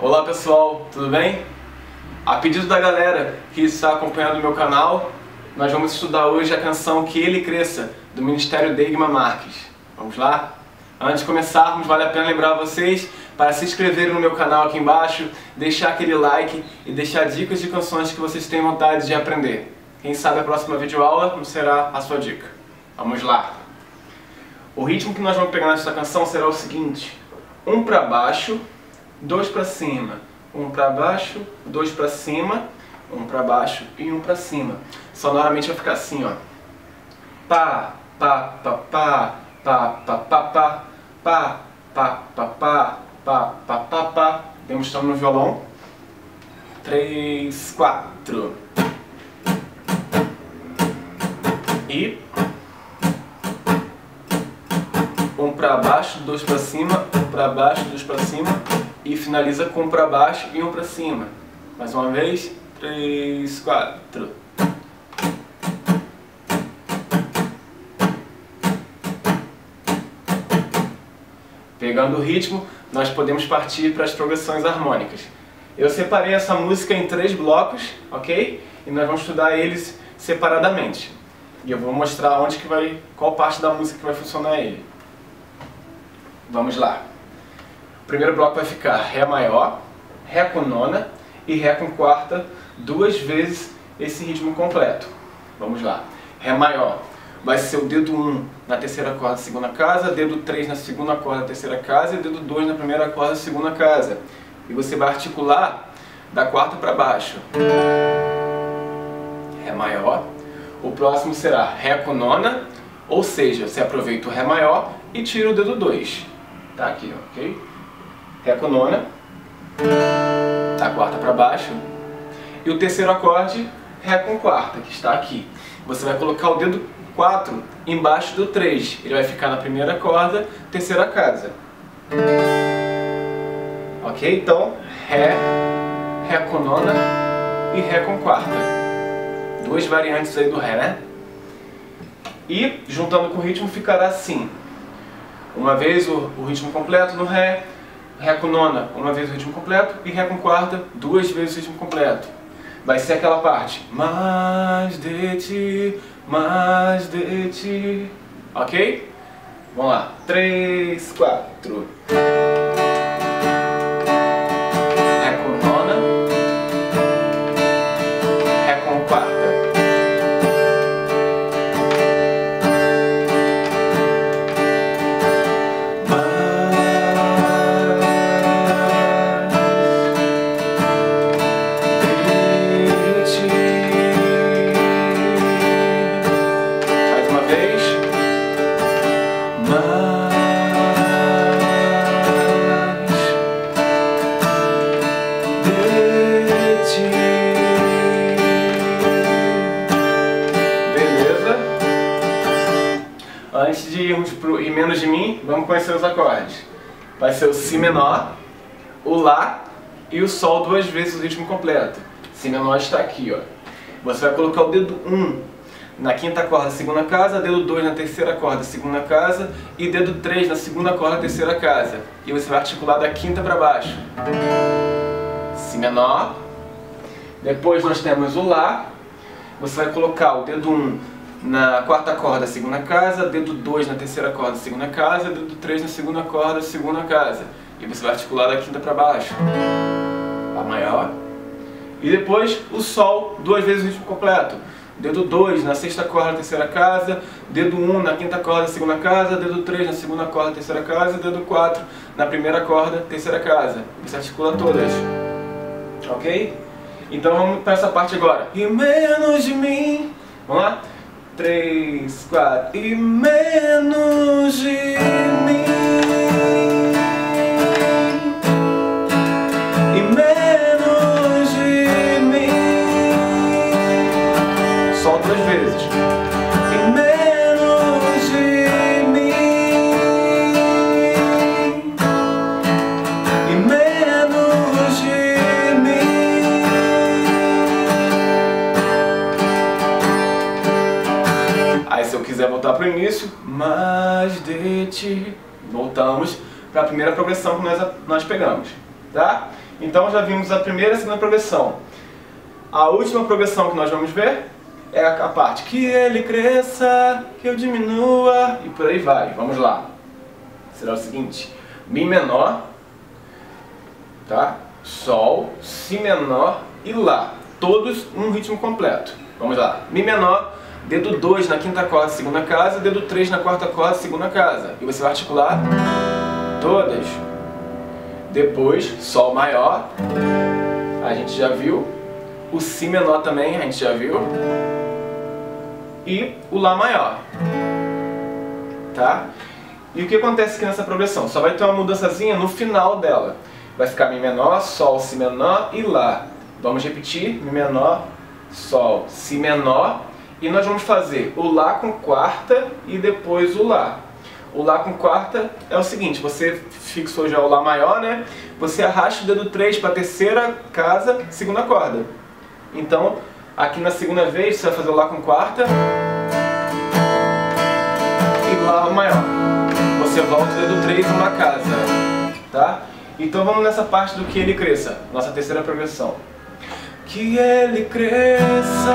Olá pessoal, tudo bem? A pedido da galera que está acompanhando o meu canal, nós vamos estudar hoje a canção Que Ele Cresça, do Ministério Degma Marques. Vamos lá? Antes de começarmos, vale a pena lembrar vocês para se inscreverem no meu canal aqui embaixo, deixar aquele like e deixar dicas de canções que vocês têm vontade de aprender. Quem sabe a próxima videoaula não será a sua dica. Vamos lá! O ritmo que nós vamos pegar nessa canção será o seguinte: um para baixo, dois para cima, um para baixo, dois para cima, um para baixo e um para cima. Sonoramente vai ficar assim, ó. Pá, pá, pá, pá, pá, pá, pá, pá, pá, pá, pá, pá, pá, pá, pá, pá. Demonstrando no violão. Três, quatro. E um para baixo, dois para cima, um para baixo, dois para cima e finaliza com um para baixo e um para cima. Mais uma vez, três, quatro. Pegando o ritmo, nós podemos partir para as progressões harmônicas. Eu separei essa música em três blocos, ok? E nós vamos estudar eles separadamente. E eu vou mostrar onde que vai, qual parte da música que vai funcionar ele. Vamos lá. Primeiro bloco vai ficar Ré maior, Ré com nona e Ré com quarta, duas vezes esse ritmo completo. Vamos lá. Ré maior vai ser o dedo 1 na terceira corda da segunda casa, dedo 3 na segunda corda da terceira casa e dedo 2 na primeira corda da segunda casa. E você vai articular da quarta para baixo. Ré maior. O próximo será Ré com nona, ou seja, você aproveita o Ré maior e tira o dedo 2. Tá aqui, ok? Ré com nona, a quarta para baixo, e o terceiro acorde, Ré com quarta, que está aqui. Você vai colocar o dedo 4 embaixo do 3, ele vai ficar na primeira corda, terceira casa. Ok? Então, Ré, Ré com nona e Ré com quarta. Duas variantes aí do Ré, né? E, juntando com o ritmo, ficará assim. Uma vez o, o ritmo completo no Ré, Ré com nona, uma vez o ritmo completo, e Ré com quarta, duas vezes o ritmo completo. Vai ser aquela parte. Mais de ti, mais de ti. Ok? Vamos lá. Três, quatro. Antes de irmos pro e menos de mim, vamos conhecer os acordes. Vai ser o Si menor, o Lá e o Sol duas vezes o ritmo completo. Si menor está aqui, ó. Você vai colocar o dedo 1 na quinta corda, segunda casa, dedo 2 na terceira corda, segunda casa e dedo 3 na segunda corda, terceira casa. E você vai articular da quinta para baixo. Si menor. Depois nós temos o Lá. Você vai colocar o dedo 1 na quarta corda, segunda casa, dedo 2 na terceira corda, segunda casa, dedo 3 na segunda corda, segunda casa. E você vai articular da quinta para baixo. A maior. E depois o Sol, duas vezes o ritmo completo. Dedo 2 na sexta corda, terceira casa, dedo 1 um na quinta corda, segunda casa, dedo 3 na segunda corda, terceira casa, dedo 4 na primeira corda, terceira casa. Você articula todas. Ok? Então vamos para essa parte agora. E menos de mim. Vamos lá? Três, quatro e menos de mim. Quiser voltar para o início, mais de ti. Voltamos para a primeira progressão que nós, nós pegamos, tá? Então já vimos a primeira e a segunda progressão. A última progressão que nós vamos ver é a parte que ele cresça, que eu diminua e por aí vai. Vamos lá. Será o seguinte: Mi menor, tá? Sol, Si menor e Lá. Todos num ritmo completo. Vamos lá. Mi menor, dedo 2 na quinta corda, segunda casa, dedo 3 na quarta corda, segunda casa. E você vai articular todas. Depois, Sol maior, a gente já viu. O Si menor também, a gente já viu. E o Lá maior. Tá? E o que acontece aqui nessa progressão? Só vai ter uma mudançazinha no final dela. Vai ficar Mi menor, Sol, Si menor e Lá. Vamos repetir, Mi menor, Sol, Si menor. E nós vamos fazer o Lá com quarta e depois o Lá. O Lá com quarta é o seguinte, você fixou já o Lá maior, né? Você arrasta o dedo 3 para a terceira casa, segunda corda. Então, aqui na segunda vez, você vai fazer o Lá com quarta e Lá maior. Você volta o dedo 3 uma casa, tá? Então vamos nessa parte do que ele cresça, nossa terceira progressão. Que ele cresça,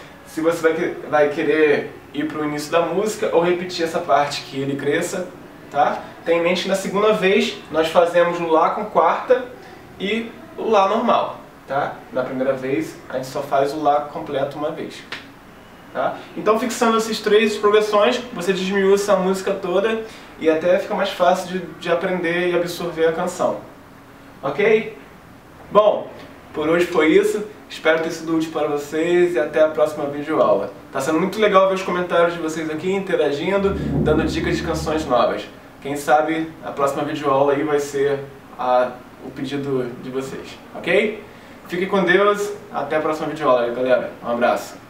se você vai, vai querer ir para o início da música ou repetir essa parte que ele cresça, tá? Tem em mente que na segunda vez nós fazemos o Lá com quarta e o Lá normal, tá? Na primeira vez a gente só faz o Lá completo uma vez. Tá? Então fixando essas três progressões, você diminui essa música toda e até fica mais fácil de, de aprender e absorver a canção. Ok? Bom, por hoje foi isso. Espero ter sido útil para vocês e até a próxima videoaula. Tá sendo muito legal ver os comentários de vocês aqui, interagindo, dando dicas de canções novas. Quem sabe a próxima videoaula aí vai ser a- o pedido de vocês, ok? Fique com Deus, até a próxima videoaula galera. Um abraço.